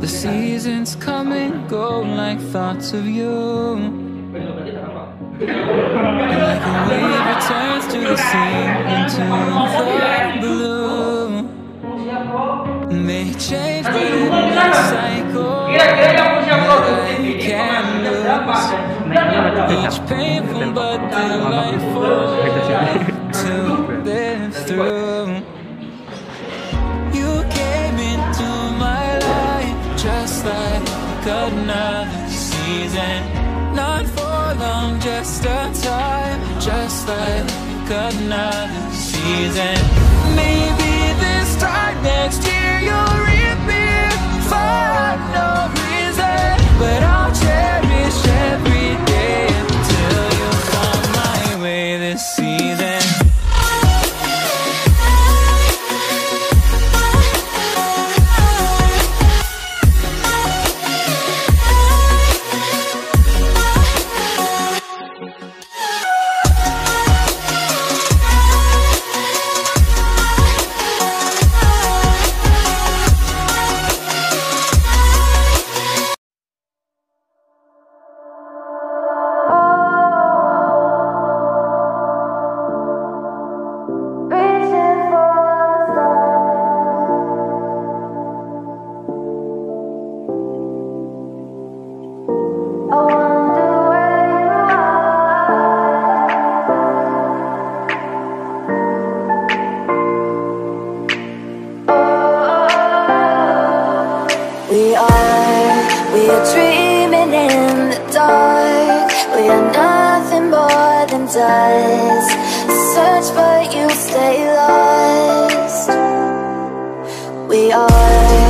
The seasons come and go like thoughts of you. Like a wave returns to the sea into the blue. They change, but in that cycle, you can lose. Each painful but delightful through. You came into my life just like another season. Not for long, just a time, just like another season. Maybe this time next year dreaming in the dark. We are nothing more than dust. Search but you stay lost. We are.